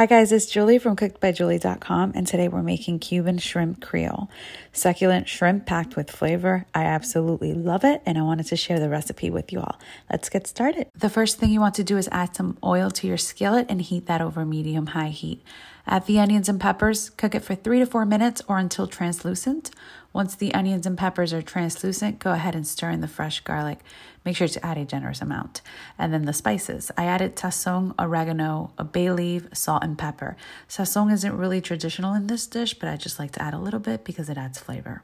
Hi guys, it's Julie from cookedbyjulie.com and today we're making Cuban shrimp creole. Succulent shrimp packed with flavor. I absolutely love it and I wanted to share the recipe with you all. Let's get started. The first thing you want to do is add some oil to your skillet and heat that over medium high heat. Add the onions and peppers, cook it for 3 to 4 minutes or until translucent. Once the onions and peppers are translucent, go ahead and stir in the fresh garlic. Make sure to add a generous amount. And then the spices. I added sazon, oregano, a bay leaf, salt, and pepper. Sazon isn't really traditional in this dish, but I just like to add a little bit because it adds flavor.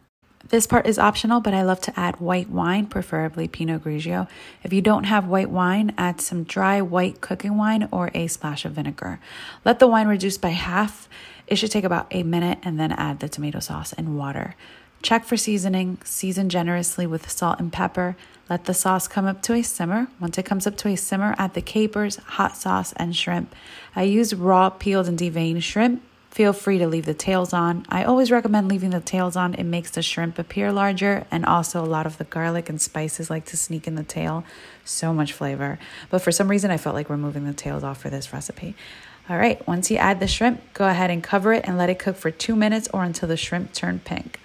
This part is optional, but I love to add white wine, preferably Pinot Grigio. If you don't have white wine, add some dry white cooking wine or a splash of vinegar. Let the wine reduce by half. It should take about a minute and then add the tomato sauce and water. Check for seasoning, season generously with salt and pepper. Let the sauce come up to a simmer. Once it comes up to a simmer, add the capers, hot sauce, and shrimp. I use raw, peeled, and deveined shrimp. Feel free to leave the tails on. I always recommend leaving the tails on. It makes the shrimp appear larger, and also a lot of the garlic and spices like to sneak in the tail. So much flavor. But for some reason, I felt like removing the tails off for this recipe. All right, once you add the shrimp, go ahead and cover it and let it cook for two minutes or until the shrimp turn pink.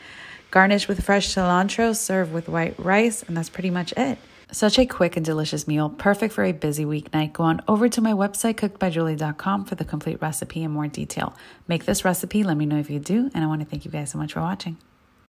Garnish with fresh cilantro, serve with white rice, and that's pretty much it. Such a quick and delicious meal, perfect for a busy weeknight. Go on over to my website, cookedbyjulie.com, for the complete recipe in more detail. Make this recipe, let me know if you do, and I want to thank you guys so much for watching.